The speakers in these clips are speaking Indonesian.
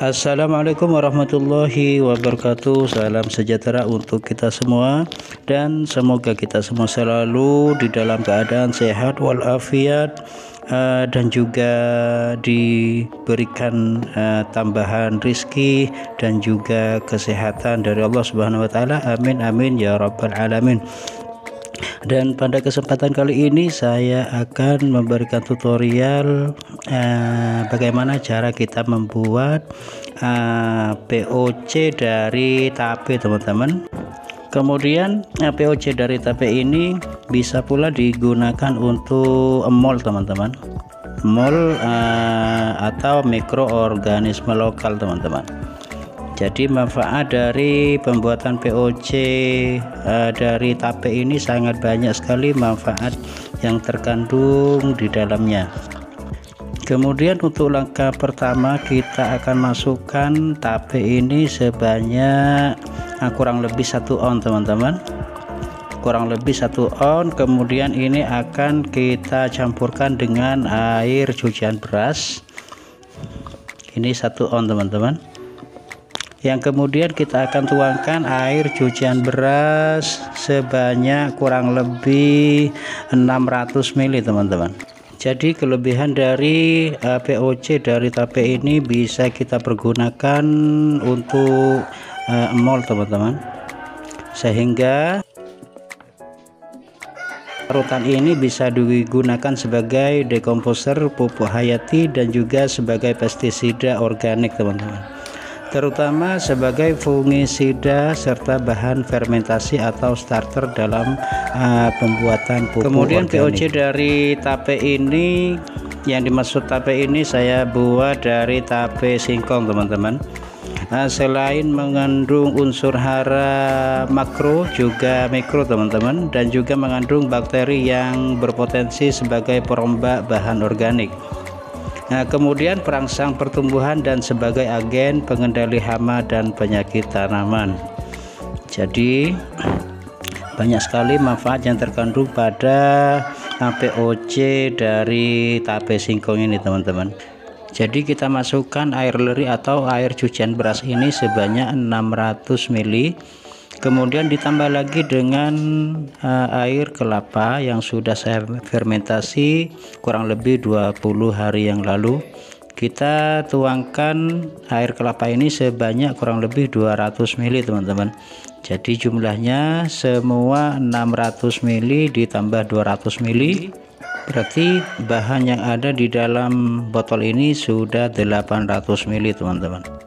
Assalamualaikum warahmatullahi wabarakatuh. Salam sejahtera untuk kita semua. Dan semoga kita semua selalu di dalam keadaan sehat walafiat uh, Dan juga diberikan uh, tambahan rizki Dan juga kesehatan dari Allah subhanahu wa ta'ala. Amin amin ya rabbal alamin. Dan pada kesempatan kali ini saya akan memberikan tutorial uh, bagaimana cara kita membuat eh, POC dari tape teman-teman? Kemudian eh, POC dari tape ini bisa pula digunakan untuk mol teman-teman. Mol uh, atau mikroorganisme lokal teman-teman. Jadi manfaat dari pembuatan POC uh, dari tape ini sangat banyak sekali manfaat yang terkandung di dalamnya kemudian untuk langkah pertama kita akan masukkan tape ini sebanyak uh, kurang lebih satu on teman-teman. Kurang lebih satu on kemudian ini akan kita campurkan dengan air cucian beras. Ini satu on teman-teman. Yang kemudian kita akan tuangkan air cucian beras sebanyak kurang lebih 600 ml teman-teman jadi kelebihan dari uh, eh, POC dari tape ini bisa kita pergunakan untuk uh, mol teman-teman. Sehingga Rutan ini bisa digunakan sebagai dekomposer pupuk hayati dan juga sebagai pestisida organik teman-teman terutama sebagai fungisida serta bahan fermentasi atau starter dalam uh, pembuatan pupuk kemudian organik. POC dari tape ini yang dimaksud tape ini saya buat dari tape singkong teman-teman Nah, selain mengandung unsur hara makro juga mikro teman-teman dan juga mengandung bakteri yang berpotensi sebagai perombak bahan organik Nah, kemudian perangsang pertumbuhan dan sebagai agen pengendali hama dan penyakit tanaman. Jadi banyak sekali manfaat yang terkandung pada POC dari tape singkong ini teman-teman. Jadi kita masukkan air leri atau air cucian beras ini sebanyak 600 ml kemudian ditambah lagi dengan uh, air kelapa yang sudah saya fermentasi kurang lebih 20 hari yang lalu. Kita tuangkan air kelapa ini sebanyak kurang lebih 200 ml teman-teman. Jadi jumlahnya semua 600 ml ditambah 200 ml berarti bahan yang ada di dalam botol ini sudah 800 ml teman-teman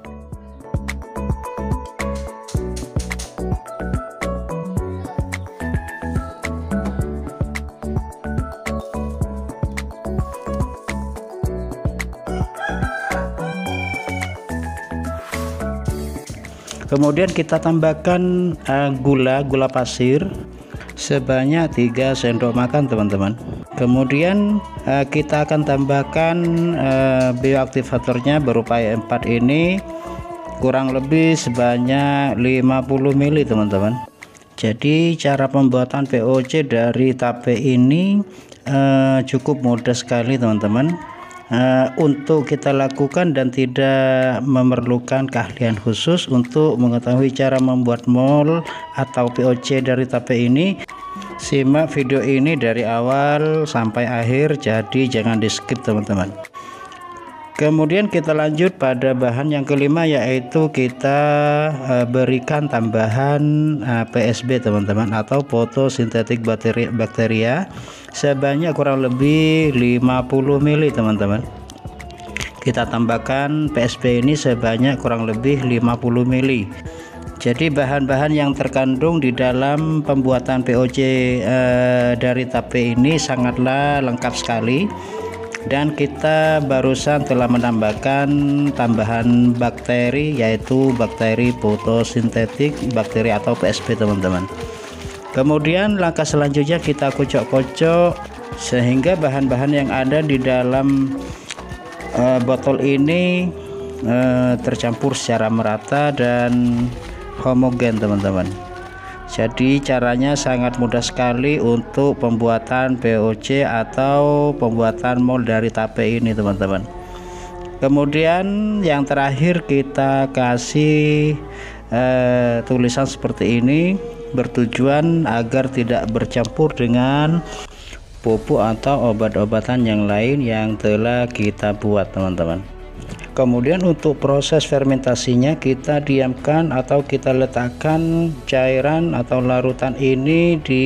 kemudian kita tambahkan uh, gula gula pasir sebanyak 3 sendok makan teman-teman. Kemudian uh, kita akan tambahkan uh, bioaktivatornya berupa 4 ini kurang lebih sebanyak 50 ml teman-teman. Jadi cara pembuatan POC dari tape ini uh, cukup mudah sekali teman-teman uh, untuk kita lakukan dan tidak memerlukan keahlian khusus untuk mengetahui cara membuat mol atau POC dari tape ini simak video ini dari awal sampai akhir jadi jangan di skip teman-teman kemudian kita lanjut pada bahan yang kelima yaitu kita uh, berikan tambahan uh, eh, PSB teman-teman atau fotosintetik bakteri bakteria sebanyak kurang lebih 50 ml teman-teman. Kita tambahkan PSB ini sebanyak kurang lebih 50 ml jadi bahan-bahan yang terkandung di dalam pembuatan POC uh, dari tape ini sangatlah lengkap sekali dan kita barusan telah menambahkan tambahan bakteri yaitu bakteri fotosintetik bakteri atau PSP teman-teman. Kemudian langkah selanjutnya kita kocok-kocok sehingga bahan-bahan yang ada di dalam uh, botol ini uh, tercampur secara merata dan homogen teman-teman jadi caranya sangat mudah sekali untuk pembuatan POC atau pembuatan mold dari tape ini teman-teman. Kemudian yang terakhir kita kasih eh, tulisan seperti ini bertujuan agar tidak bercampur dengan pupuk atau obat-obatan yang lain yang telah kita buat teman-teman kemudian untuk proses fermentasinya kita diamkan atau kita letakkan cairan atau larutan ini di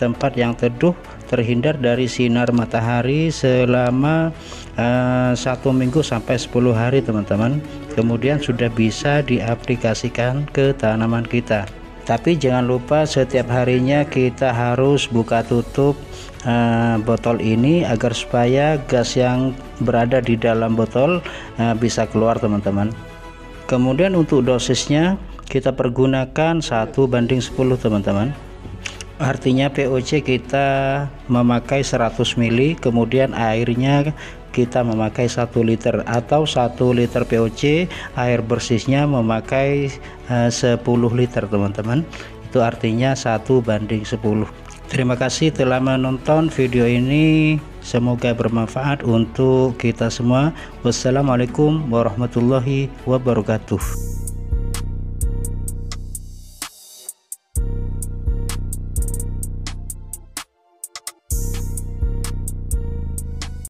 tempat yang teduh terhindar dari sinar matahari selama uh, satu minggu sampai 10 hari teman-teman. Kemudian sudah bisa diaplikasikan ke tanaman kita tapi jangan lupa setiap harinya kita harus buka tutup uh, botol ini agar supaya gas yang berada di dalam botol uh, bisa keluar teman-teman. Kemudian untuk dosisnya kita pergunakan satu banding 10 teman-teman. Artinya POC kita memakai 100 ml kemudian airnya kita memakai 1 liter atau 1 liter POC air bersihnya memakai eh, 10 liter teman-teman. Itu artinya 1 banding 10 terima kasih telah menonton video ini. Semoga bermanfaat untuk kita semua. Wassalamualaikum warahmatullahi wabarakatuh